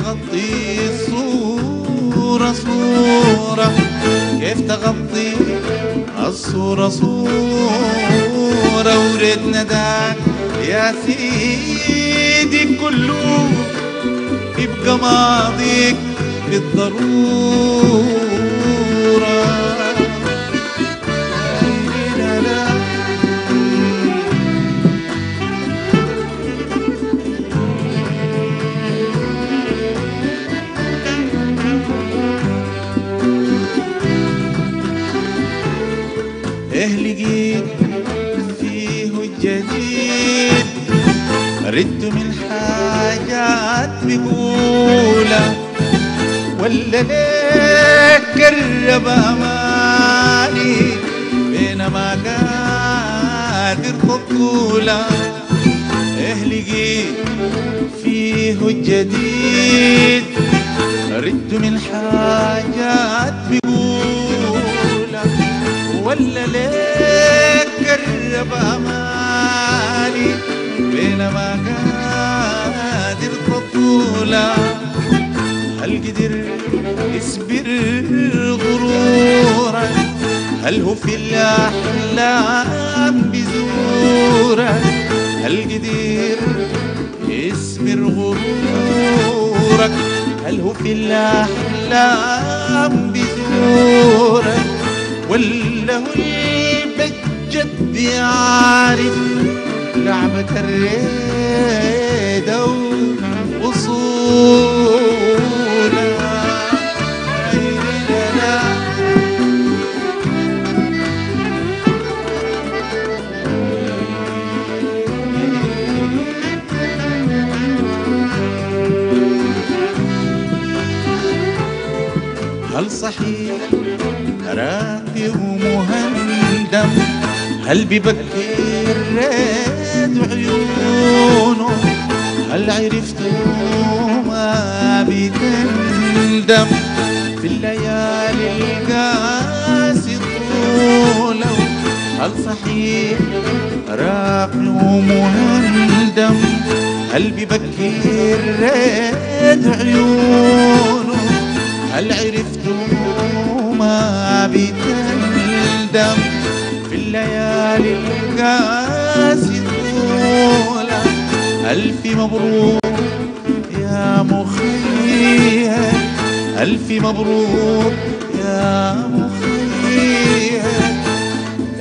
تغطي الصورة صورة. كيف تغطي الصورة صورة؟ وريت نداك يا سيدي كله يبقى ماضيك بالضرورة. إيه لقيت فيه الجديد. ردت من حاجات بقولة ولا ليك قرب أماني بينما قادر تطولة إيه لقيت فيه الجديد. ردت من حاجات بقولة ولا ليك قرب أماني بينما قادر هل قدر يصبر غرورك هل هو في الأحلام بزورك هل قدر يصبر غرورك هل هو في الأحلام بزورك ولا هو البجد بيعرف لعبة الريدة وصولها هل صحيح راقي ومهندم هل ببكي الريد عيونه؟ هل عرفتوا ما بتندم؟ في الليالي القاسي طوله. هل صحيح راقي ومهندم هل ببكي الريد عيونه؟ هل عرفتوا ما بتندم في الليالي القاسي طولة ألف مبروك يا مخيل ألف مبروك يا مخيل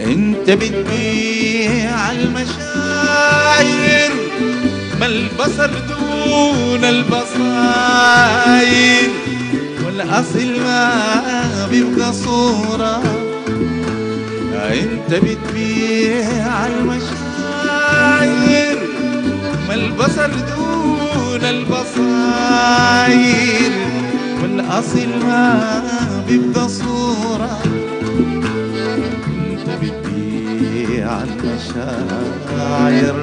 إنت بتبيع المشاعر ما البصر دون البصاير. والاصل ما بيبقى صورة. أنت بتبيع المشاعر ما البصر دون البصاير. والاصل ما بيبقى صورة. أنت بتبيع المشاعر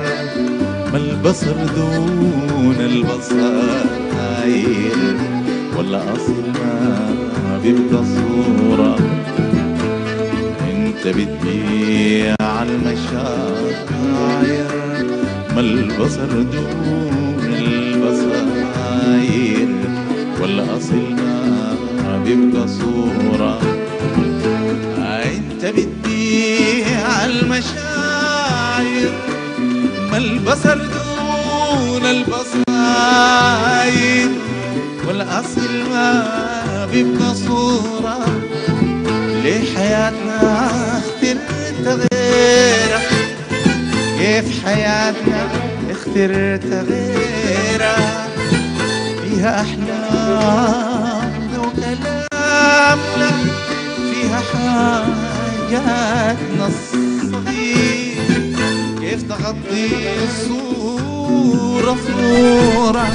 ما البصر دون البصاير. اصل ما بيبقى صورة. انت بتبيع المشاعر ما البصر دون البصاير ولا اصل ما بيبقى صورة انت بتبيع المشاعر ما البصر دون البصاير والاصل ما بيبقى صورة ليه حياتنا اخترت غيرك. كيف حياتنا اخترت غيرك؟ فيها أحلام وكلام لك فيها حاجات نصديق كيف تغطي الصورة صورة